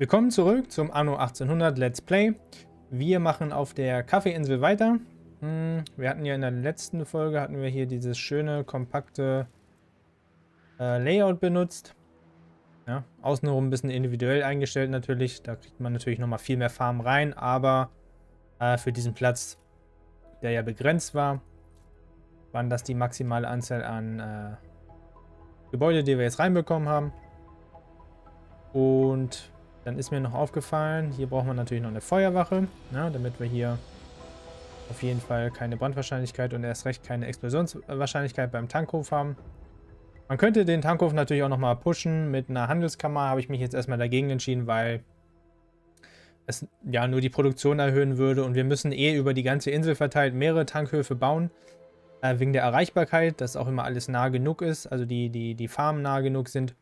Willkommen zurück zum Anno 1800 Let's Play. Wir machen auf der Kaffeeinsel weiter. Hm, wir hatten ja in der letzten Folge hatten wir hier dieses schöne, kompakte äh, Layout benutzt. Ja, außenrum ein bisschen individuell eingestellt natürlich. Da kriegt man natürlich nochmal viel mehr Farm rein, aber äh, für diesen Platz, der ja begrenzt war, waren das die maximale Anzahl an äh, Gebäude, die wir jetzt reinbekommen haben. Und dann ist mir noch aufgefallen, hier braucht man natürlich noch eine Feuerwache, ja, ne, damit wir hier auf jeden Fall keine Brandwahrscheinlichkeit und erst recht keine Explosionswahrscheinlichkeit beim Tankhof haben. Man könnte den Tankhof natürlich auch nochmal pushen. Mit einer Handelskammer habe ich mich jetzt erstmal dagegen entschieden, weil es ja nur die Produktion erhöhen würde und wir müssen eh über die ganze Insel verteilt mehrere Tankhöfe bauen. Äh, wegen der Erreichbarkeit, dass auch immer alles nah genug ist, also die, die, die Farmen nah genug sind.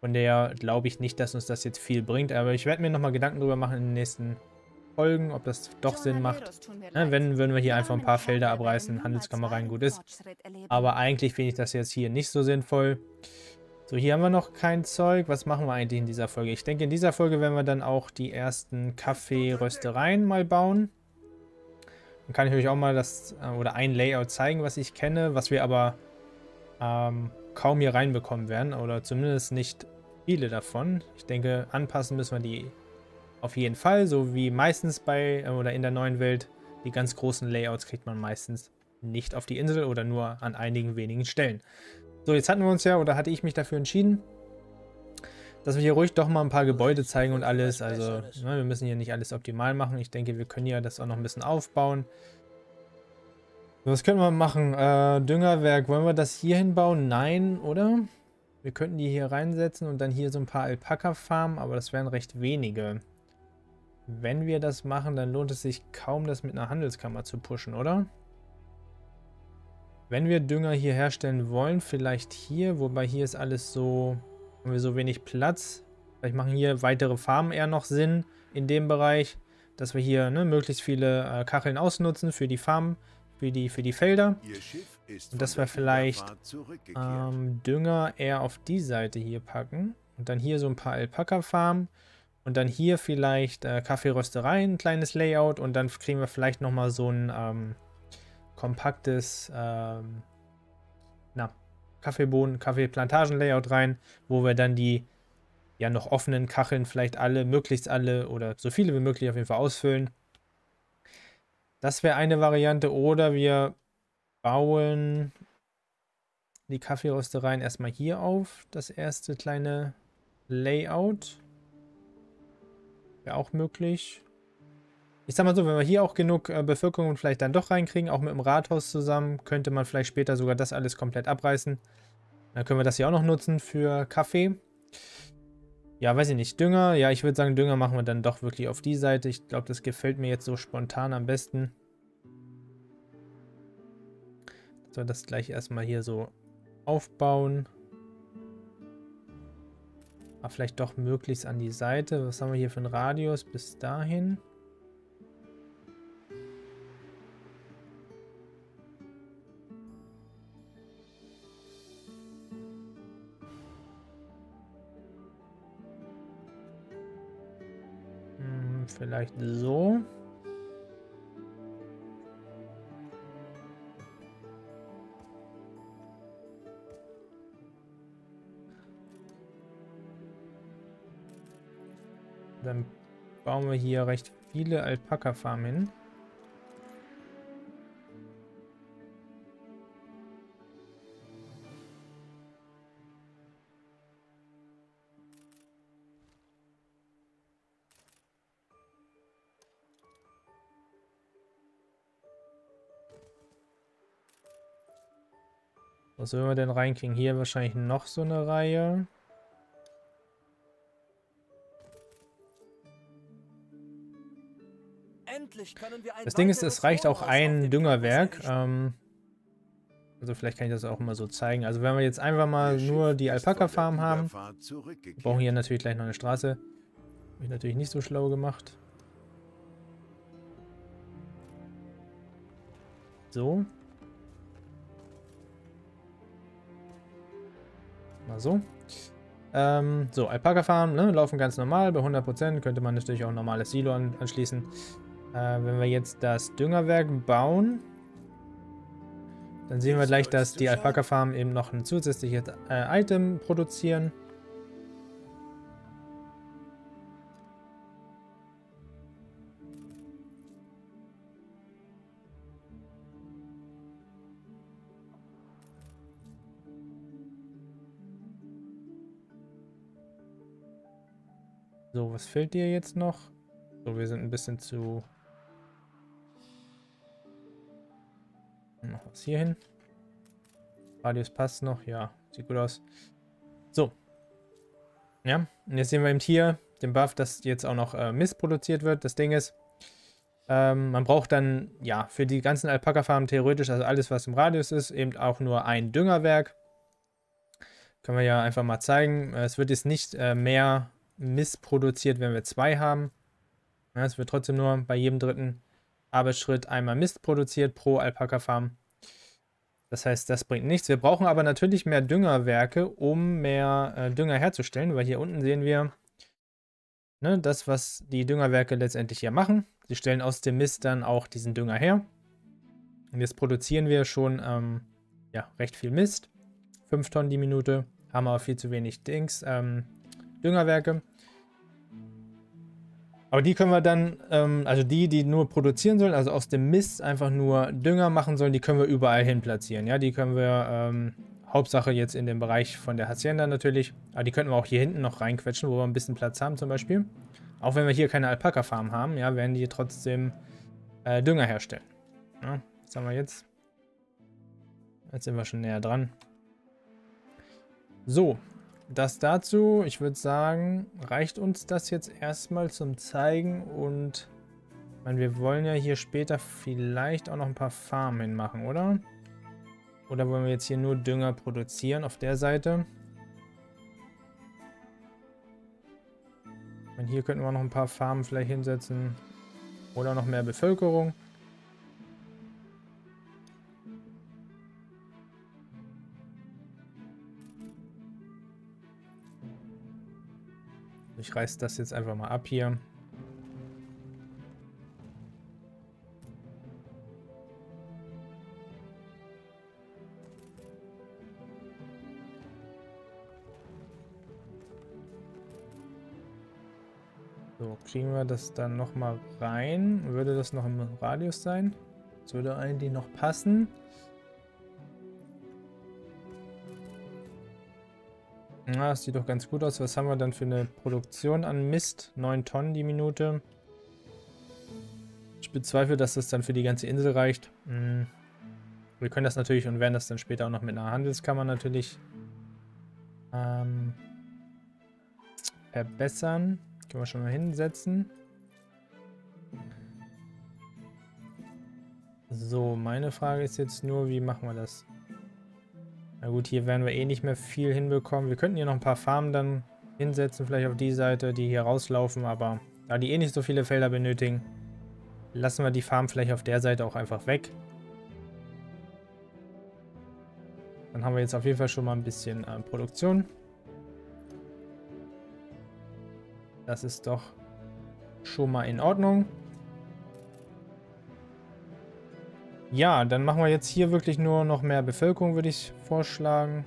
Von der glaube ich nicht, dass uns das jetzt viel bringt. Aber ich werde mir nochmal Gedanken darüber machen in den nächsten Folgen, ob das doch Sinn macht. Ne, wenn, würden wir hier einfach ein paar Felder abreißen, Handelskammer rein, gut ist. Aber eigentlich finde ich das jetzt hier nicht so sinnvoll. So, hier haben wir noch kein Zeug. Was machen wir eigentlich in dieser Folge? Ich denke, in dieser Folge werden wir dann auch die ersten Kaffeeröstereien mal bauen. Dann kann ich euch auch mal das äh, oder ein Layout zeigen, was ich kenne, was wir aber ähm, kaum hier reinbekommen werden oder zumindest nicht viele davon. Ich denke, anpassen müssen wir die auf jeden Fall, so wie meistens bei äh, oder in der neuen Welt. Die ganz großen Layouts kriegt man meistens nicht auf die Insel oder nur an einigen wenigen Stellen. So, jetzt hatten wir uns ja, oder hatte ich mich dafür entschieden, dass wir hier ruhig doch mal ein paar Gebäude zeigen und alles. Also, ne, wir müssen hier nicht alles optimal machen. Ich denke, wir können ja das auch noch ein bisschen aufbauen. Was können wir machen? Äh, Düngerwerk, wollen wir das hier hinbauen? Nein, oder? Wir könnten die hier reinsetzen und dann hier so ein paar Alpaka farmen, aber das wären recht wenige. Wenn wir das machen, dann lohnt es sich kaum, das mit einer Handelskammer zu pushen, oder? Wenn wir Dünger hier herstellen wollen, vielleicht hier, wobei hier ist alles so, haben wir so wenig Platz. Vielleicht machen hier weitere Farmen eher noch Sinn in dem Bereich, dass wir hier ne, möglichst viele äh, Kacheln ausnutzen für die Farmen, für die, für die Felder. Und dass wir vielleicht ähm, Dünger eher auf die Seite hier packen. Und dann hier so ein paar Alpaka-Farmen. Und dann hier vielleicht äh, Kaffeerösterei, ein kleines Layout. Und dann kriegen wir vielleicht nochmal so ein ähm, kompaktes ähm, na, Kaffeebohnen, Kaffeeplantagen-Layout rein, wo wir dann die ja noch offenen Kacheln vielleicht alle, möglichst alle oder so viele wie möglich auf jeden Fall ausfüllen. Das wäre eine Variante. Oder wir bauen die Kaffeeröstereien erstmal hier auf. Das erste kleine Layout. Wäre auch möglich. Ich sag mal so, wenn wir hier auch genug äh, Bevölkerung vielleicht dann doch reinkriegen, auch mit dem Rathaus zusammen, könnte man vielleicht später sogar das alles komplett abreißen. Dann können wir das hier auch noch nutzen für Kaffee. Ja, weiß ich nicht. Dünger, ja, ich würde sagen, Dünger machen wir dann doch wirklich auf die Seite. Ich glaube, das gefällt mir jetzt so spontan am besten. So, das gleich erstmal hier so aufbauen. Aber vielleicht doch möglichst an die Seite. Was haben wir hier für einen Radius bis dahin? Hm, vielleicht so. Bauen wir hier recht viele Alpaka-Farmen hin. Was sollen wir denn reinkriegen? Hier wahrscheinlich noch so eine Reihe. Das Ding ist, es reicht auch ein Düngerwerk. Ähm, also vielleicht kann ich das auch mal so zeigen. Also wenn wir jetzt einfach mal nur die Alpaka-Farm haben, wir brauchen hier natürlich gleich noch eine Straße. Habe ich natürlich nicht so schlau gemacht. So. Mal so. Ähm, so, Alpaka-Farm, ne, laufen ganz normal. Bei 100% könnte man natürlich auch ein normales Silo an anschließen. Äh, wenn wir jetzt das Düngerwerk bauen, dann sehen wir gleich, dass die Alpaka-Farm eben noch ein zusätzliches äh, Item produzieren. So, was fehlt dir jetzt noch? So, wir sind ein bisschen zu... Noch was hier hin. Radius passt noch. Ja, sieht gut aus. So. Ja, und jetzt sehen wir eben hier den Buff, dass jetzt auch noch äh, Mist produziert wird. Das Ding ist, ähm, man braucht dann, ja, für die ganzen Alpaka-Farmen theoretisch, also alles, was im Radius ist, eben auch nur ein Düngerwerk. Können wir ja einfach mal zeigen. Es wird jetzt nicht äh, mehr Mist produziert, wenn wir zwei haben. Ja, es wird trotzdem nur bei jedem dritten Arbeitsschritt einmal Mist produziert pro Alpaka-Farm. Das heißt, das bringt nichts. Wir brauchen aber natürlich mehr Düngerwerke, um mehr äh, Dünger herzustellen, weil hier unten sehen wir ne, das, was die Düngerwerke letztendlich hier machen. Sie stellen aus dem Mist dann auch diesen Dünger her. Und jetzt produzieren wir schon ähm, ja, recht viel Mist. 5 Tonnen die Minute. Haben aber viel zu wenig Dings, ähm, Düngerwerke. Aber die können wir dann, ähm, also die, die nur produzieren sollen, also aus dem Mist einfach nur Dünger machen sollen, die können wir überall hin platzieren. Ja, die können wir, ähm, Hauptsache jetzt in dem Bereich von der Hacienda natürlich. Aber die könnten wir auch hier hinten noch reinquetschen, wo wir ein bisschen Platz haben zum Beispiel. Auch wenn wir hier keine Alpaka-Farm haben, ja, werden die trotzdem äh, Dünger herstellen. Ja, was haben wir jetzt? Jetzt sind wir schon näher dran. So, das dazu. Ich würde sagen, reicht uns das jetzt erstmal zum Zeigen und ich meine, wir wollen ja hier später vielleicht auch noch ein paar Farmen hinmachen, oder? Oder wollen wir jetzt hier nur Dünger produzieren auf der Seite? Ich meine, hier könnten wir noch ein paar Farmen vielleicht hinsetzen. Oder noch mehr Bevölkerung. Ich reiß das jetzt einfach mal ab hier. So, kriegen wir das dann nochmal rein? Würde das noch im Radius sein? Das würde eigentlich noch passen. Na, das sieht doch ganz gut aus. Was haben wir dann für eine Produktion an Mist? 9 Tonnen die Minute. Ich bezweifle, dass das dann für die ganze Insel reicht. Hm. Wir können das natürlich und werden das dann später auch noch mit einer Handelskammer natürlich ähm, verbessern. Können wir schon mal hinsetzen. So, meine Frage ist jetzt nur, wie machen wir das? Na gut, hier werden wir eh nicht mehr viel hinbekommen. Wir könnten hier noch ein paar Farmen dann hinsetzen, vielleicht auf die Seite, die hier rauslaufen, aber da die eh nicht so viele Felder benötigen, lassen wir die Farm vielleicht auf der Seite auch einfach weg. Dann haben wir jetzt auf jeden Fall schon mal ein bisschen äh, Produktion. Das ist doch schon mal in Ordnung. Ja, dann machen wir jetzt hier wirklich nur noch mehr Bevölkerung, würde ich vorschlagen.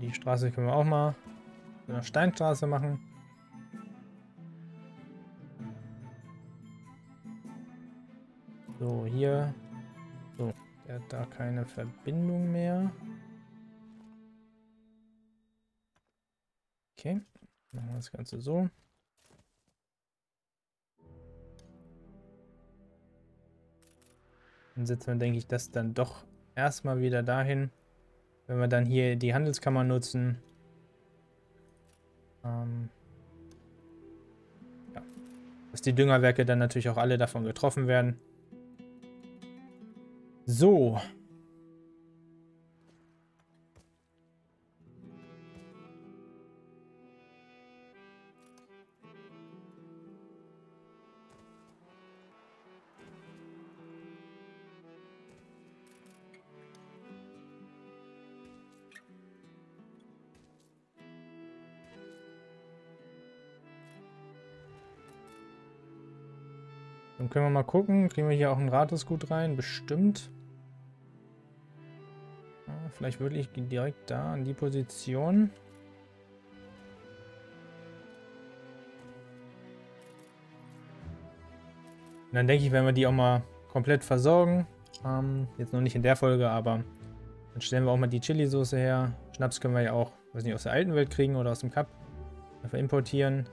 Die Straße können wir auch mal eine Steinstraße machen. So, hier. So, der hat da keine Verbindung mehr. Okay, machen wir das Ganze so. Dann setzen wir, denke ich, das dann doch erstmal wieder dahin. Wenn wir dann hier die Handelskammer nutzen, ähm ja. Dass die Düngerwerke dann natürlich auch alle davon getroffen werden. So. Dann können wir mal gucken. Kriegen wir hier auch ein Rates gut rein? Bestimmt. Ja, vielleicht wirklich direkt da an die Position. Und dann denke ich, werden wir die auch mal komplett versorgen. Ähm, jetzt noch nicht in der Folge, aber dann stellen wir auch mal die Chili-Soße her. Schnaps können wir ja auch, weiß nicht, aus der alten Welt kriegen oder aus dem Cup. Einfach importieren.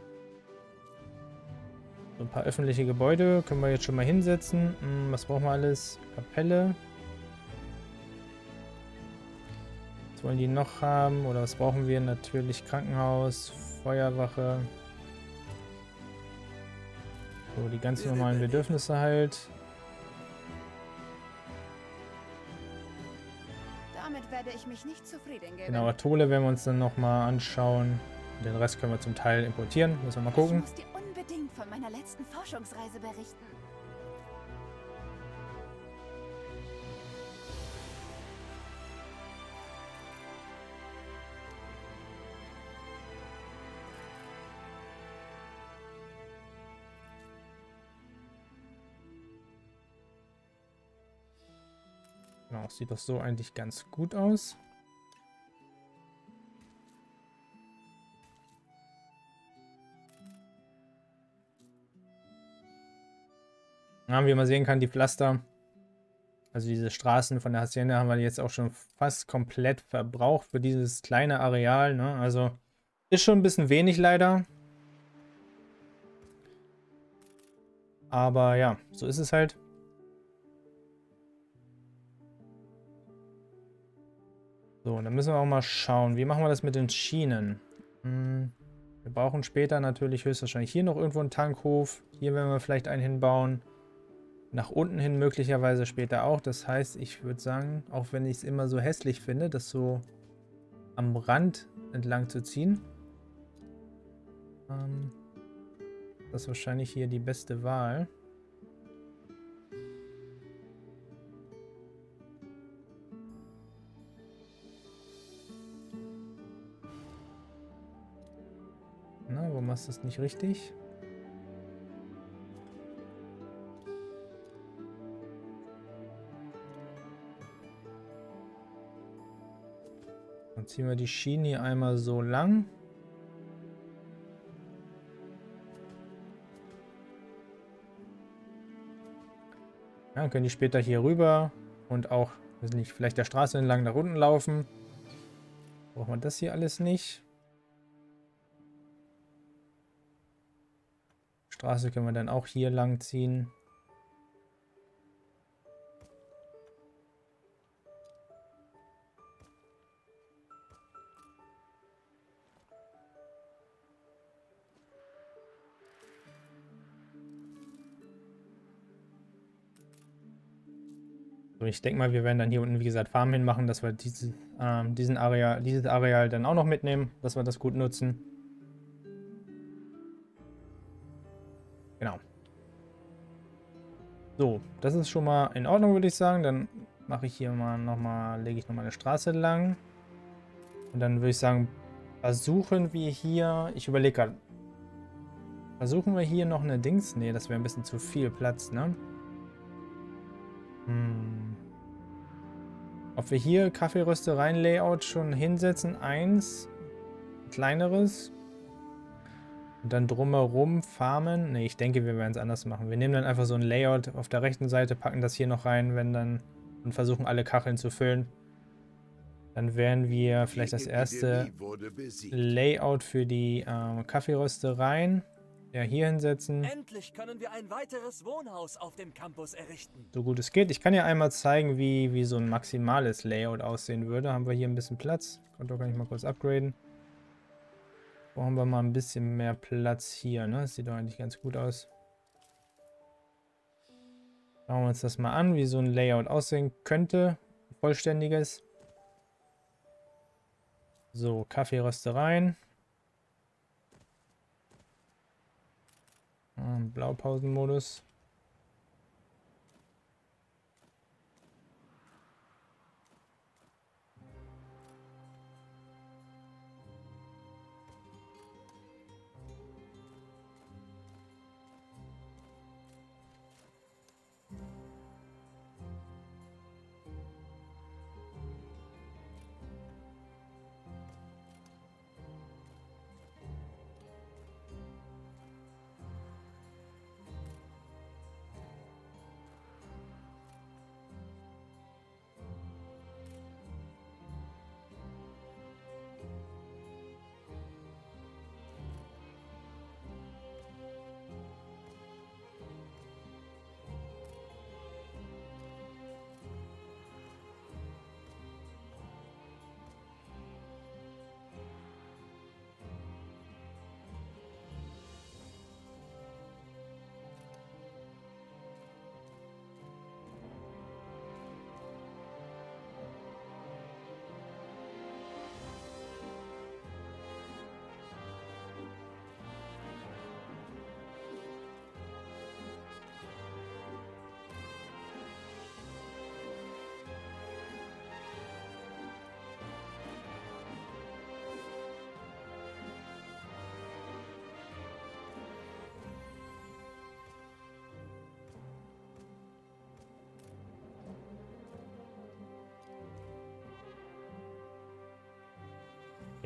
So ein paar öffentliche Gebäude können wir jetzt schon mal hinsetzen. Hm, was brauchen wir alles? Kapelle. Was wollen die noch haben? Oder was brauchen wir? Natürlich Krankenhaus, Feuerwache. So, die ganz normalen Bedürfnisse halt. Damit werde ich mich nicht zufrieden geben. Genau, Atole werden wir uns dann nochmal anschauen. Den Rest können wir zum Teil importieren. Müssen wir mal gucken. Ich muss dir unbedingt von meiner letzten Forschungsreise berichten. Genau, sieht doch so eigentlich ganz gut aus. Ja, wie man sehen kann, die Pflaster, also diese Straßen von der Hacienda haben wir jetzt auch schon fast komplett verbraucht für dieses kleine Areal. Ne? Also ist schon ein bisschen wenig leider. Aber ja, so ist es halt. So, dann müssen wir auch mal schauen. Wie machen wir das mit den Schienen? Hm, wir brauchen später natürlich höchstwahrscheinlich hier noch irgendwo einen Tankhof. Hier werden wir vielleicht einen hinbauen. Nach unten hin möglicherweise später auch. Das heißt, ich würde sagen, auch wenn ich es immer so hässlich finde, das so am Rand entlang zu ziehen, ähm, das ist wahrscheinlich hier die beste Wahl. Na, warum machst du das nicht richtig? Dann ziehen wir die Schiene hier einmal so lang. Ja, dann können die später hier rüber und auch, weiß nicht, vielleicht der Straße entlang nach unten laufen. Braucht man das hier alles nicht. Straße können wir dann auch hier lang ziehen. Ich denke mal, wir werden dann hier unten, wie gesagt, Farm hinmachen, dass wir diese, ähm, diesen Areal, dieses Areal dann auch noch mitnehmen, dass wir das gut nutzen. Genau. So, das ist schon mal in Ordnung, würde ich sagen. Dann mache ich hier mal nochmal, lege ich nochmal eine Straße lang. Und dann würde ich sagen, versuchen wir hier, ich überlege gerade, versuchen wir hier noch eine Dings? Ne, das wäre ein bisschen zu viel Platz, ne? Hm. Ob wir hier Kaffeeröstereien-Layout schon hinsetzen, eins, kleineres. Und dann drumherum farmen. Ne, ich denke, wir werden es anders machen. Wir nehmen dann einfach so ein Layout auf der rechten Seite, packen das hier noch rein, wenn dann und versuchen alle Kacheln zu füllen. Dann werden wir vielleicht das erste Layout für die äh, Kaffeeröstereien ja, hier hinsetzen. Endlich können wir ein weiteres Wohnhaus auf dem Campus errichten. So gut es geht. Ich kann ja einmal zeigen, wie, wie so ein maximales Layout aussehen würde. Haben wir hier ein bisschen Platz. Konto kann ich mal kurz upgraden. Brauchen wir mal ein bisschen mehr Platz hier, ne? Das sieht doch eigentlich ganz gut aus. Schauen wir uns das mal an, wie so ein Layout aussehen könnte. Vollständiges. So, Kaffeeröstereien. Blaupausenmodus.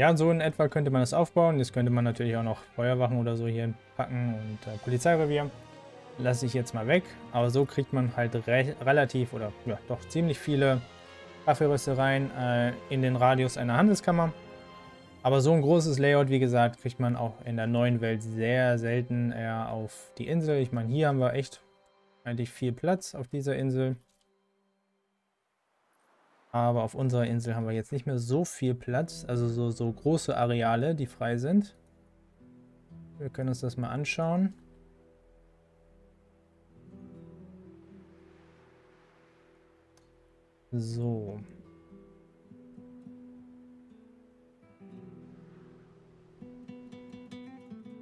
Ja, so in etwa könnte man das aufbauen. Jetzt könnte man natürlich auch noch Feuerwachen oder so hier packen und äh, Polizeirevier. Lasse ich jetzt mal weg. Aber so kriegt man halt re relativ oder ja, doch ziemlich viele Kaffeeröstereien äh, in den Radius einer Handelskammer. Aber so ein großes Layout, wie gesagt, kriegt man auch in der neuen Welt sehr selten eher auf die Insel. Ich meine, hier haben wir echt eigentlich viel Platz auf dieser Insel. Aber auf unserer Insel haben wir jetzt nicht mehr so viel Platz, also so, so große Areale, die frei sind. Wir können uns das mal anschauen. So.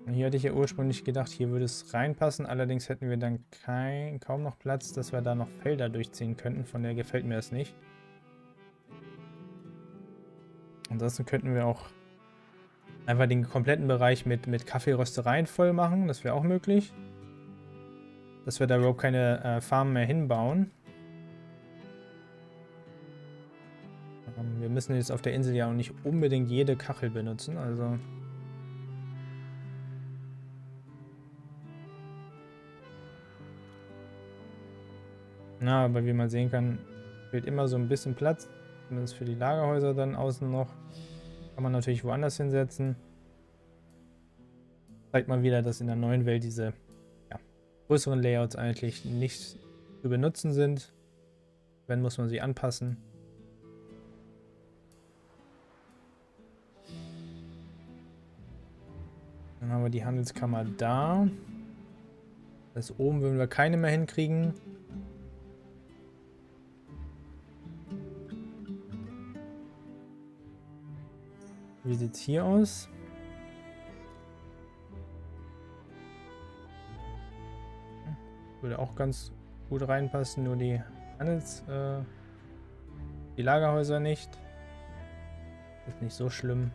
Hier hatte ich ja ursprünglich gedacht, hier würde es reinpassen. Allerdings hätten wir dann kein, kaum noch Platz, dass wir da noch Felder durchziehen könnten. Von der gefällt mir das nicht. Ansonsten könnten wir auch einfach den kompletten Bereich mit, mit Kaffeeröstereien voll machen. Das wäre auch möglich. Dass wir da überhaupt keine äh, Farmen mehr hinbauen. Ähm, wir müssen jetzt auf der Insel ja auch nicht unbedingt jede Kachel benutzen, also... Na, aber wie man sehen kann, fehlt immer so ein bisschen Platz. Zumindest für die Lagerhäuser dann außen noch. Kann man natürlich woanders hinsetzen. Zeigt mal wieder, dass in der neuen Welt diese ja, größeren Layouts eigentlich nicht zu benutzen sind. Wenn, muss man sie anpassen. Dann haben wir die Handelskammer da. Das oben würden wir keine mehr hinkriegen. Wie sieht es hier aus? Würde auch ganz gut reinpassen, nur die Handels... Äh, die Lagerhäuser nicht. Ist nicht so schlimm.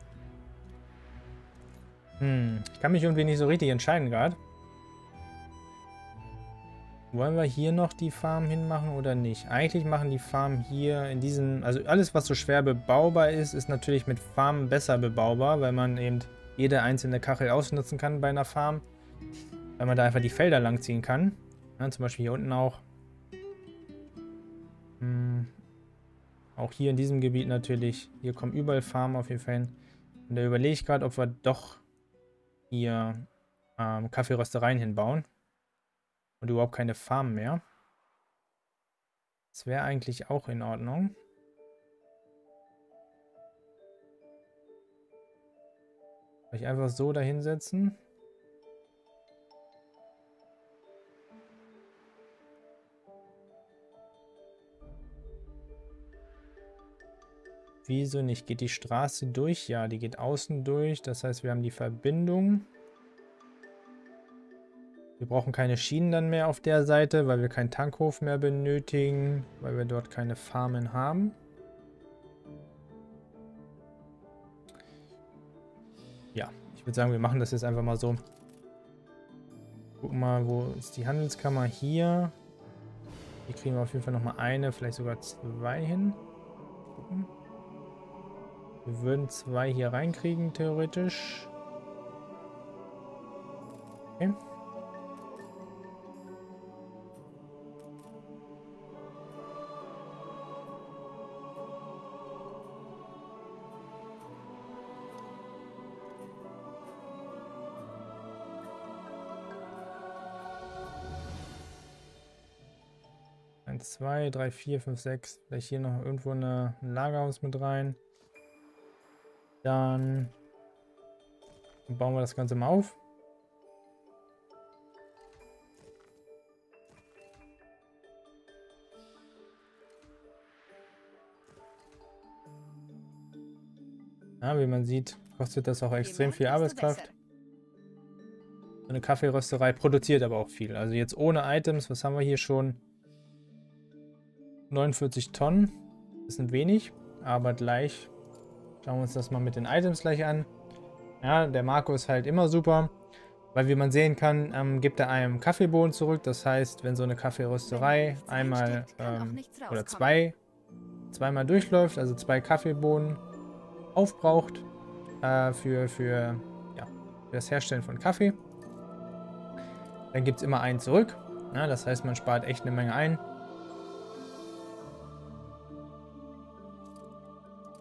Hm, ich kann mich irgendwie nicht so richtig entscheiden gerade. Wollen wir hier noch die Farm hinmachen oder nicht? Eigentlich machen die Farmen hier in diesem... Also alles, was so schwer bebaubar ist, ist natürlich mit Farmen besser bebaubar, weil man eben jede einzelne Kachel ausnutzen kann bei einer Farm. Weil man da einfach die Felder langziehen kann. Ja, zum Beispiel hier unten auch. Hm. Auch hier in diesem Gebiet natürlich. Hier kommen überall Farmen auf jeden Fall. Und da überlege ich gerade, ob wir doch hier ähm, Kaffeeröstereien hinbauen. Und überhaupt keine Farm mehr. Das wäre eigentlich auch in Ordnung. Ich einfach so dahinsetzen. Wieso nicht? Geht die Straße durch? Ja, die geht außen durch. Das heißt, wir haben die Verbindung. Wir brauchen keine Schienen dann mehr auf der Seite, weil wir keinen Tankhof mehr benötigen, weil wir dort keine Farmen haben. Ja, ich würde sagen, wir machen das jetzt einfach mal so. Gucken mal, wo ist die Handelskammer? Hier. Hier kriegen wir auf jeden Fall nochmal eine, vielleicht sogar zwei hin. Gucken. Wir würden zwei hier reinkriegen, theoretisch. Okay. Eins, zwei, drei, vier, fünf, sechs. Vielleicht hier noch irgendwo eine, ein Lagerhaus mit rein. Dann bauen wir das Ganze mal auf. Ja, wie man sieht, kostet das auch extrem viel Arbeitskraft. So eine Kaffeerösterei produziert aber auch viel. Also jetzt ohne Items, was haben wir hier schon? 49 Tonnen. Das sind wenig, aber gleich Schauen wir uns das mal mit den Items gleich an. Ja, der Marco ist halt immer super, weil wie man sehen kann, ähm, gibt er einem Kaffeebohnen zurück. Das heißt, wenn so eine Kaffeerösterei einmal ähm, oder zwei, zweimal durchläuft, also zwei Kaffeebohnen aufbraucht äh, für, für, ja, für das Herstellen von Kaffee, dann gibt es immer einen zurück. Ja, das heißt, man spart echt eine Menge ein.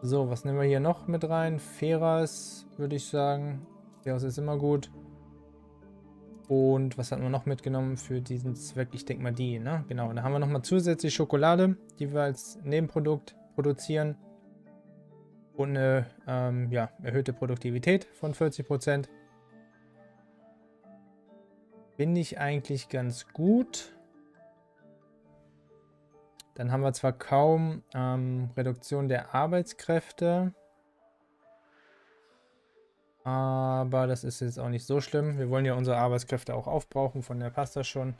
So, was nehmen wir hier noch mit rein? Feras, würde ich sagen. Feras ist immer gut. Und was hatten wir noch mitgenommen für diesen Zweck? Ich denke mal die, ne? Genau, da haben wir nochmal zusätzlich Schokolade, die wir als Nebenprodukt produzieren. Und eine ähm, ja, erhöhte Produktivität von 40%. Finde ich eigentlich ganz gut. Dann haben wir zwar kaum ähm, Reduktion der Arbeitskräfte. Aber das ist jetzt auch nicht so schlimm. Wir wollen ja unsere Arbeitskräfte auch aufbrauchen, von der passt das schon.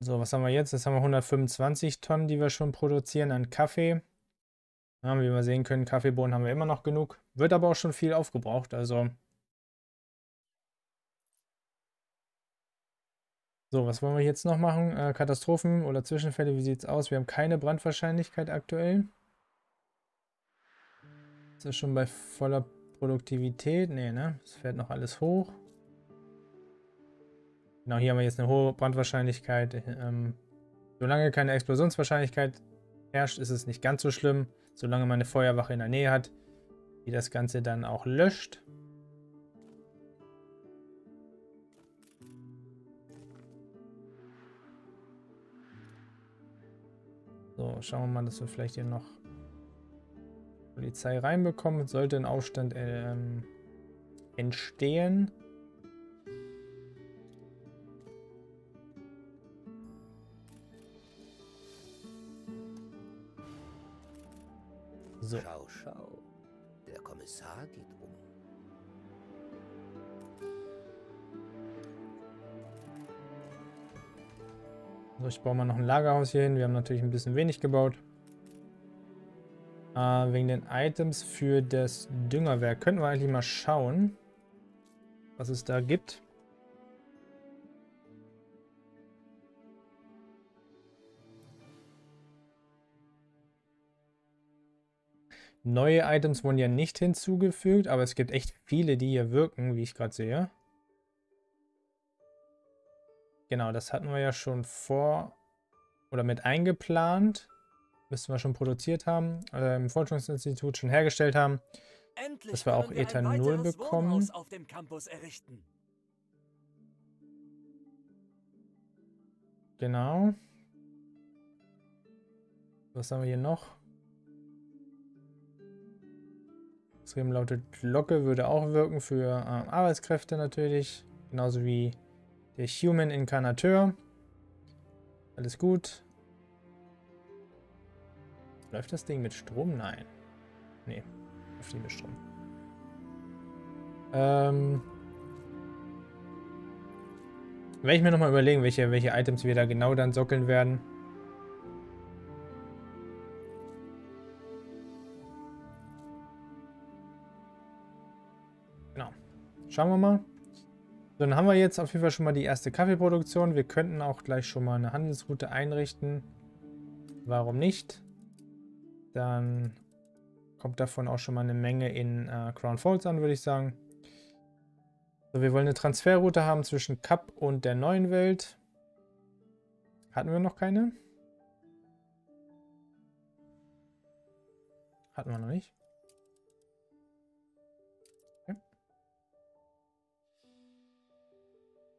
So, was haben wir jetzt? Jetzt haben wir 125 Tonnen, die wir schon produzieren an Kaffee. Ja, wie wir sehen können, Kaffeebohnen haben wir immer noch genug. Wird aber auch schon viel aufgebraucht, also So, was wollen wir jetzt noch machen? Äh, Katastrophen oder Zwischenfälle, wie sieht es aus? Wir haben keine Brandwahrscheinlichkeit aktuell. Ist das schon bei voller Produktivität? Nee, ne? Es fährt noch alles hoch. Genau, hier haben wir jetzt eine hohe Brandwahrscheinlichkeit. Ähm, solange keine Explosionswahrscheinlichkeit herrscht, ist es nicht ganz so schlimm. Solange man eine Feuerwache in der Nähe hat, die das Ganze dann auch löscht. Schauen wir mal, dass wir vielleicht hier noch Polizei reinbekommen. Sollte ein Aufstand ähm, entstehen. So. Schau, schau. Der Kommissar geht So, ich baue mal noch ein Lagerhaus hier hin. Wir haben natürlich ein bisschen wenig gebaut. Äh, wegen den Items für das Düngerwerk. Könnten wir eigentlich mal schauen, was es da gibt. Neue Items wurden ja nicht hinzugefügt, aber es gibt echt viele, die hier wirken, wie ich gerade sehe. Genau, das hatten wir ja schon vor oder mit eingeplant. Müssten wir schon produziert haben, äh, im Forschungsinstitut schon hergestellt haben. Endlich dass wir auch wir Ethanol bekommen. Genau. Was haben wir hier noch? Das lautet Glocke würde auch wirken für äh, Arbeitskräfte natürlich. Genauso wie der Human Inkarnateur. Alles gut. Läuft das Ding mit Strom? Nein. Nee, läuft nicht mit Strom. Ähm, werde ich mir nochmal überlegen, welche, welche Items wir da genau dann sockeln werden. Genau. Schauen wir mal. Dann haben wir jetzt auf jeden Fall schon mal die erste Kaffeeproduktion. Wir könnten auch gleich schon mal eine Handelsroute einrichten. Warum nicht? Dann kommt davon auch schon mal eine Menge in äh, Crown Falls an, würde ich sagen. So, wir wollen eine Transferroute haben zwischen Cup und der neuen Welt. Hatten wir noch keine? Hatten wir noch nicht.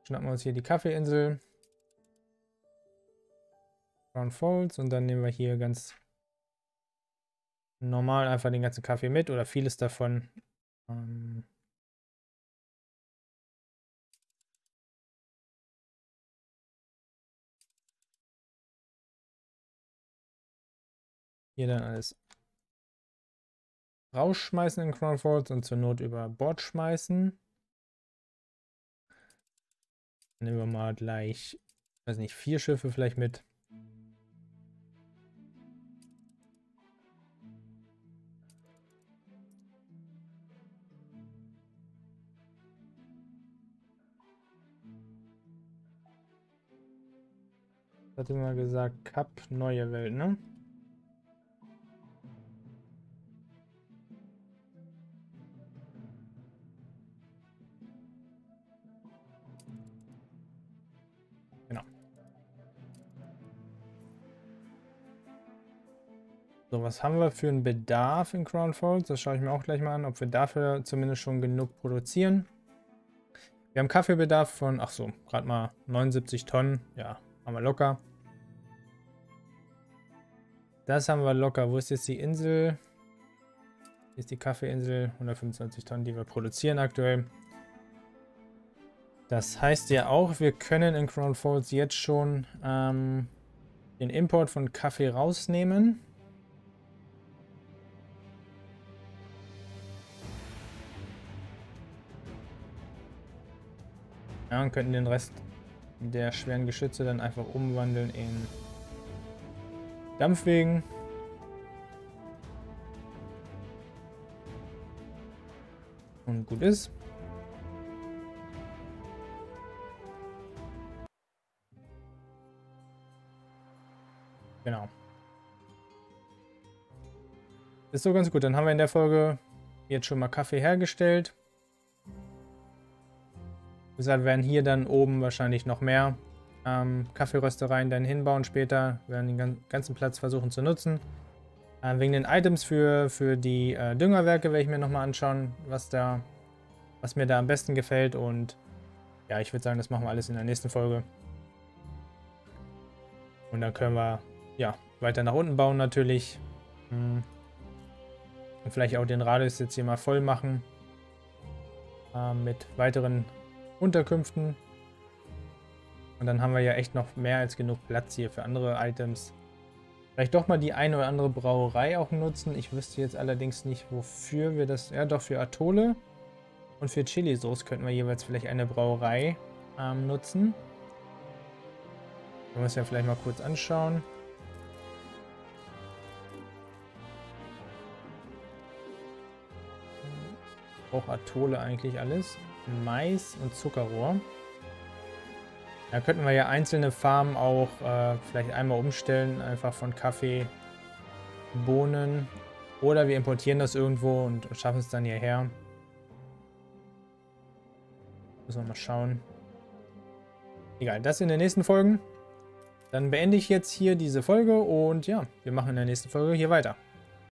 Schnappen wir uns hier die Kaffeeinsel. Crown Falls und dann nehmen wir hier ganz normal einfach den ganzen Kaffee mit oder vieles davon. Ähm Hier dann alles rausschmeißen in Crown Falls und zur Not über Bord schmeißen. Dann nehmen wir mal gleich, weiß nicht, vier Schiffe vielleicht mit. Hatte mal gesagt, Cup, neue Welt, ne? So, was haben wir für einen Bedarf in Crown Falls? Das schaue ich mir auch gleich mal an, ob wir dafür zumindest schon genug produzieren. Wir haben Kaffeebedarf von, ach so, gerade mal 79 Tonnen. Ja, haben wir locker. Das haben wir locker. Wo ist jetzt die Insel? Hier ist die Kaffeeinsel. 125 Tonnen, die wir produzieren aktuell. Das heißt ja auch, wir können in Crown Falls jetzt schon ähm, den Import von Kaffee rausnehmen. Ja, und könnten den Rest der schweren Geschütze dann einfach umwandeln in Dampfwegen. Und gut ist. Genau. Ist so ganz gut. Dann haben wir in der Folge jetzt schon mal Kaffee hergestellt. Deshalb werden hier dann oben wahrscheinlich noch mehr ähm, Kaffeeröstereien dann hinbauen später. Werden den ganzen Platz versuchen zu nutzen. Äh, wegen den Items für, für die äh, Düngerwerke werde ich mir nochmal anschauen, was, da, was mir da am besten gefällt. Und ja, ich würde sagen, das machen wir alles in der nächsten Folge. Und dann können wir ja weiter nach unten bauen natürlich. Hm. Und vielleicht auch den Radius jetzt hier mal voll machen. Äh, mit weiteren Unterkünften. Und dann haben wir ja echt noch mehr als genug Platz hier für andere Items. Vielleicht doch mal die eine oder andere Brauerei auch nutzen. Ich wüsste jetzt allerdings nicht, wofür wir das... Ja, doch für Atole und für Chili-Sauce könnten wir jeweils vielleicht eine Brauerei ähm, nutzen. Wollen wir uns ja vielleicht mal kurz anschauen. Auch Atole eigentlich alles. Mais und Zuckerrohr. Da könnten wir ja einzelne Farmen auch äh, vielleicht einmal umstellen, einfach von Kaffee, Bohnen. Oder wir importieren das irgendwo und schaffen es dann hierher. Müssen wir mal schauen. Egal, das in den nächsten Folgen. Dann beende ich jetzt hier diese Folge und ja, wir machen in der nächsten Folge hier weiter.